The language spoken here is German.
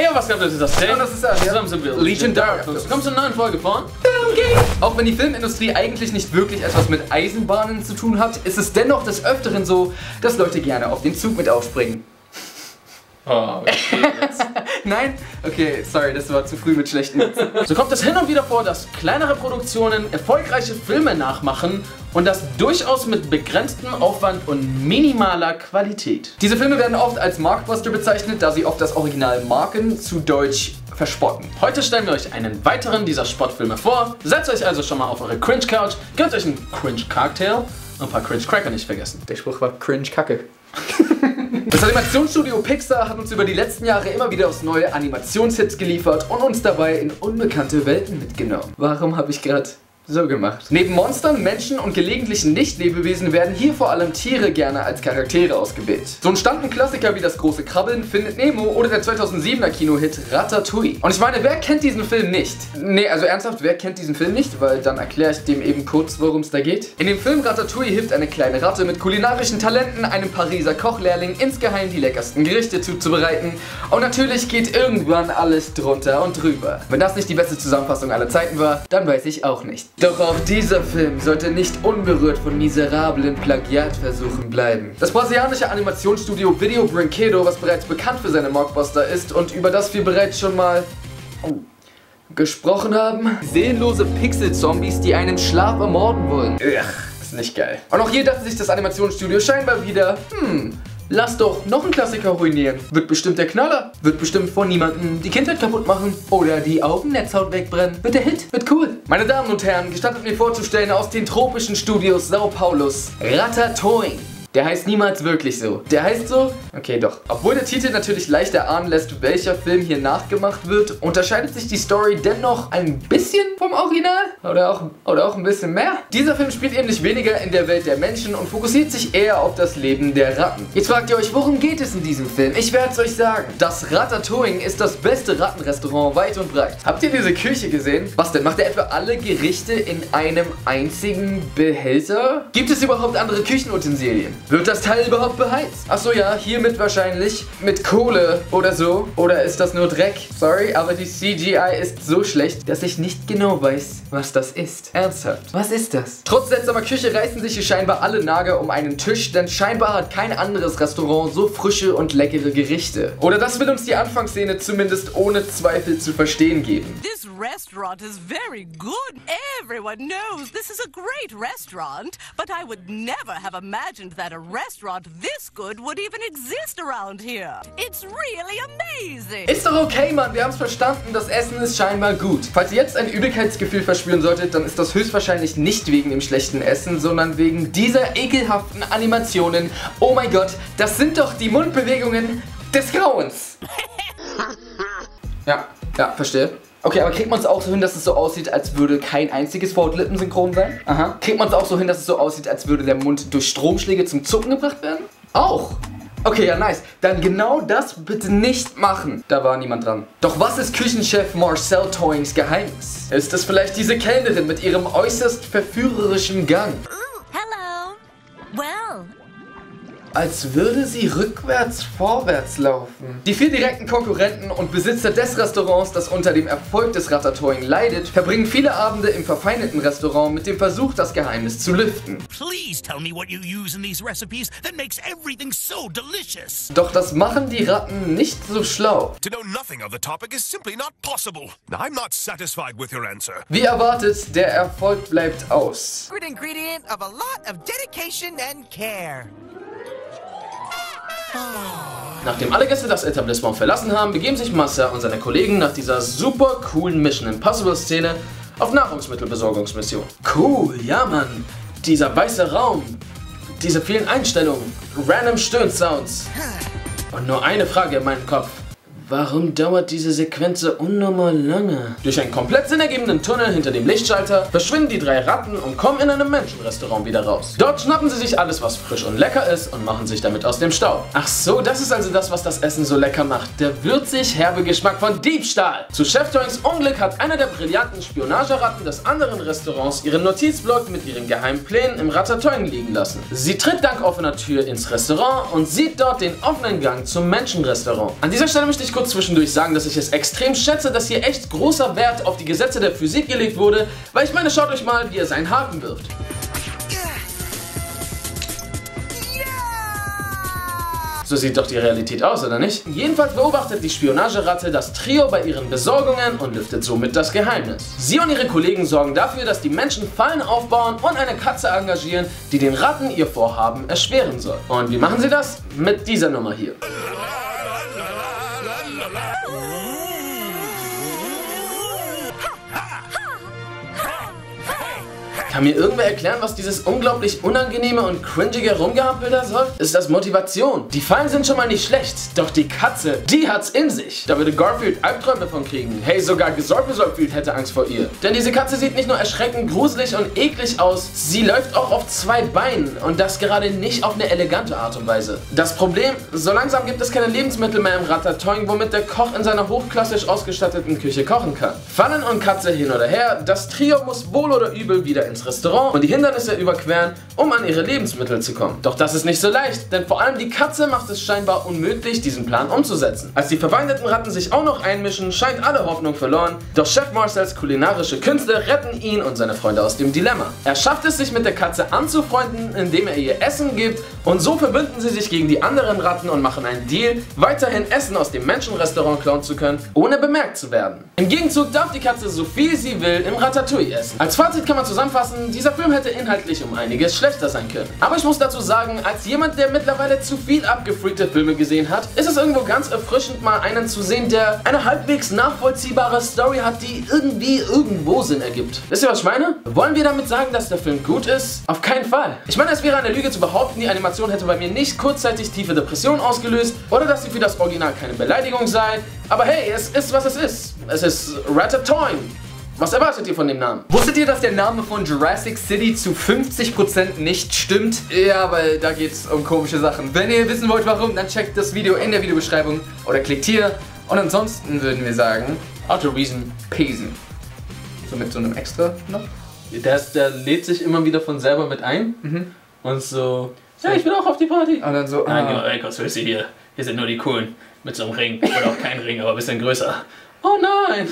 Hey, was gab es das Day? Und das ist er, ja. Zusammen sind wir Legion Dark. Willkommen zur neuen Folge von Auch wenn die Filmindustrie eigentlich nicht wirklich etwas mit Eisenbahnen zu tun hat, ist es dennoch des Öfteren so, dass Leute gerne auf den Zug mit aufspringen. Oh, Nein? Okay, sorry, das war zu früh mit schlechten Witzen. So kommt es hin und wieder vor, dass kleinere Produktionen erfolgreiche Filme nachmachen und das durchaus mit begrenztem Aufwand und minimaler Qualität. Diese Filme werden oft als Markbuster bezeichnet, da sie oft das Original Marken zu Deutsch verspotten. Heute stellen wir euch einen weiteren dieser Spottfilme vor. Setzt euch also schon mal auf eure Cringe-Couch, gönnt euch einen Cringe-Cocktail und ein paar Cringe-Cracker nicht vergessen. Der Spruch war cringe kacke. Das Animationsstudio Pixar hat uns über die letzten Jahre immer wieder aufs neue Animationshits geliefert und uns dabei in unbekannte Welten mitgenommen. Warum habe ich gerade so gemacht. Neben Monstern, Menschen und gelegentlichen Nicht-Lebewesen werden hier vor allem Tiere gerne als Charaktere ausgewählt. So entstanden Klassiker wie das große Krabbeln, Findet Nemo oder der 2007er Kinohit Ratatouille. Und ich meine, wer kennt diesen Film nicht? Nee, also ernsthaft, wer kennt diesen Film nicht? Weil dann erkläre ich dem eben kurz, worum es da geht. In dem Film Ratatouille hilft eine kleine Ratte mit kulinarischen Talenten einem Pariser Kochlehrling insgeheim die leckersten Gerichte zuzubereiten. Und natürlich geht irgendwann alles drunter und drüber. Wenn das nicht die beste Zusammenfassung aller Zeiten war, dann weiß ich auch nicht. Doch auch dieser Film sollte nicht unberührt von miserablen Plagiatversuchen bleiben. Das brasilianische Animationsstudio Video Brinquedo, was bereits bekannt für seine Mockbuster ist und über das wir bereits schon mal oh, gesprochen haben. Seelenlose Pixel-Zombies, die einen Schlaf ermorden wollen. Ugh, ist nicht geil. Und auch hier dachte sich das Animationsstudio scheinbar wieder, hm, Lass doch noch einen Klassiker ruinieren. Wird bestimmt der Knaller. Wird bestimmt von niemandem die Kindheit kaputt machen. Oder die Augennetzhaut wegbrennen. Wird der Hit. Wird cool. Meine Damen und Herren, gestattet mir vorzustellen aus den tropischen Studios Sao Paulos. Ratatouille. Der heißt niemals wirklich so. Der heißt so, okay doch. Obwohl der Titel natürlich leicht erahnen lässt, welcher Film hier nachgemacht wird, unterscheidet sich die Story dennoch ein bisschen vom Original. Oder auch, oder auch ein bisschen mehr. Dieser Film spielt nämlich weniger in der Welt der Menschen und fokussiert sich eher auf das Leben der Ratten. Jetzt fragt ihr euch, worum geht es in diesem Film? Ich werde es euch sagen. Das Ratatouille ist das beste Rattenrestaurant weit und breit. Habt ihr diese Küche gesehen? Was denn? Macht er etwa alle Gerichte in einem einzigen Behälter? Gibt es überhaupt andere Küchenutensilien? Wird das Teil überhaupt beheizt? Achso ja, hiermit wahrscheinlich mit Kohle oder so. Oder ist das nur Dreck? Sorry, aber die CGI ist so schlecht, dass ich nicht genau weiß, was das ist. Ernsthaft. Was ist das? Trotz seltsamer Küche reißen sich hier scheinbar alle Nager um einen Tisch, denn scheinbar hat kein anderes Restaurant so frische und leckere Gerichte. Oder das will uns die Anfangsszene zumindest ohne Zweifel zu verstehen geben. This restaurant is very good. Everyone knows this is a great restaurant, but I would never have imagined that a restaurant this good would even exist around here. It's really amazing. Ist doch okay, Mann. Wir haben es verstanden. Das Essen ist scheinbar gut. Falls ihr jetzt ein Übelkeitsgefühl verspüren solltet, dann ist das höchstwahrscheinlich nicht wegen dem schlechten Essen, sondern wegen dieser ekelhaften Animationen. Oh mein Gott, das sind doch die Mundbewegungen des Grauens. Ja, ja, verstehe. Okay, aber kriegt man es auch so hin, dass es so aussieht, als würde kein einziges Wort lippensynchron sein? Aha. Kriegt man es auch so hin, dass es so aussieht, als würde der Mund durch Stromschläge zum Zucken gebracht werden? Auch. Okay, ja, nice. Dann genau das bitte nicht machen. Da war niemand dran. Doch was ist Küchenchef Marcel Toyings Geheimnis? Ist es vielleicht diese Kellnerin mit ihrem äußerst verführerischen Gang? Als würde sie rückwärts vorwärts laufen. Die vier direkten Konkurrenten und Besitzer des Restaurants, das unter dem Erfolg des Ratatouille leidet, verbringen viele Abende im verfeindeten Restaurant mit dem Versuch, das Geheimnis zu lüften. Please tell me what you use in these recipes that makes everything so delicious. Doch das machen die Ratten nicht so schlau. To know nothing of the topic is simply not possible. I'm not satisfied with your answer. Wie erwartet, der Erfolg bleibt aus. secret ingredient of a lot of dedication and care. Nachdem alle Gäste das Etablissement verlassen haben, begeben sich Massa und seine Kollegen nach dieser super coolen Mission Impossible Szene auf Nahrungsmittelbesorgungsmission. Cool, ja Mann. Dieser weiße Raum, diese vielen Einstellungen, random Stöhnsounds. Und nur eine Frage in meinem Kopf. Warum dauert diese Sequenz so unnormal lange? Durch einen komplett sinnergebenden Tunnel hinter dem Lichtschalter verschwinden die drei Ratten und kommen in einem Menschenrestaurant wieder raus. Dort schnappen sie sich alles, was frisch und lecker ist und machen sich damit aus dem Staub. Ach so, das ist also das, was das Essen so lecker macht. Der würzig herbe Geschmack von Diebstahl. Zu Chef Toings Unglück hat einer der brillanten Spionageratten des anderen Restaurants ihren Notizblock mit ihren geheimen Plänen im Ratatouille liegen lassen. Sie tritt dank offener Tür ins Restaurant und sieht dort den offenen Gang zum Menschenrestaurant. An dieser Stelle möchte ich kurz zwischendurch sagen, dass ich es extrem schätze, dass hier echt großer Wert auf die Gesetze der Physik gelegt wurde, weil ich meine, schaut euch mal, wie er seinen Haken wirft. So sieht doch die Realität aus, oder nicht? Jedenfalls beobachtet die Spionageratte das Trio bei ihren Besorgungen und lüftet somit das Geheimnis. Sie und ihre Kollegen sorgen dafür, dass die Menschen Fallen aufbauen und eine Katze engagieren, die den Ratten ihr Vorhaben erschweren soll. Und wie machen sie das? Mit dieser Nummer hier. la la la la. Kann mir irgendwer erklären, was dieses unglaublich unangenehme und cringige Rumgehampel da soll? Ist das Motivation? Die Fallen sind schon mal nicht schlecht, doch die Katze, die hat's in sich. Da würde Garfield Albträume von kriegen. Hey, sogar Gesorgbesorgfield hätte Angst vor ihr. Denn diese Katze sieht nicht nur erschreckend gruselig und eklig aus, sie läuft auch auf zwei Beinen und das gerade nicht auf eine elegante Art und Weise. Das Problem, so langsam gibt es keine Lebensmittel mehr im Ratatouille, womit der Koch in seiner hochklassisch ausgestatteten Küche kochen kann. Fallen und Katze hin oder her, das Trio muss wohl oder übel wieder ins Restaurant und die Hindernisse überqueren, um an ihre Lebensmittel zu kommen. Doch das ist nicht so leicht, denn vor allem die Katze macht es scheinbar unmöglich, diesen Plan umzusetzen. Als die verwandeten Ratten sich auch noch einmischen, scheint alle Hoffnung verloren, doch Chef Marcells kulinarische Künste retten ihn und seine Freunde aus dem Dilemma. Er schafft es, sich mit der Katze anzufreunden, indem er ihr Essen gibt und so verbünden sie sich gegen die anderen Ratten und machen einen Deal, weiterhin Essen aus dem Menschenrestaurant klauen zu können, ohne bemerkt zu werden. Im Gegenzug darf die Katze so viel sie will im Ratatouille essen. Als Fazit kann man zusammenfassen, dieser Film hätte inhaltlich um einiges schlechter sein können. Aber ich muss dazu sagen, als jemand, der mittlerweile zu viel abgefreakte Filme gesehen hat, ist es irgendwo ganz erfrischend, mal einen zu sehen, der eine halbwegs nachvollziehbare Story hat, die irgendwie irgendwo Sinn ergibt. Wisst ihr, was ich meine? Wollen wir damit sagen, dass der Film gut ist? Auf keinen Fall. Ich meine, es wäre eine Lüge zu behaupten, die Animation hätte bei mir nicht kurzzeitig tiefe Depressionen ausgelöst oder dass sie für das Original keine Beleidigung sei. Aber hey, es ist, was es ist. Es ist Ratatouille. Was erwartet ihr von dem Namen? Wusstet ihr, dass der Name von Jurassic City zu 50% nicht stimmt? Ja, weil da geht es um komische Sachen. Wenn ihr wissen wollt, warum, dann checkt das Video in der Videobeschreibung oder klickt hier. Und ansonsten würden wir sagen, Auto Reason. Pesen. So mit so einem extra noch. Der, der lädt sich immer wieder von selber mit ein und so. Ja, ich bin auch auf die Party. Und dann so, Nein, ah, ey, was willst du hier? Hier sind nur die coolen. Mit so einem Ring. Oder auch kein Ring, aber ein bisschen größer. Oh nein.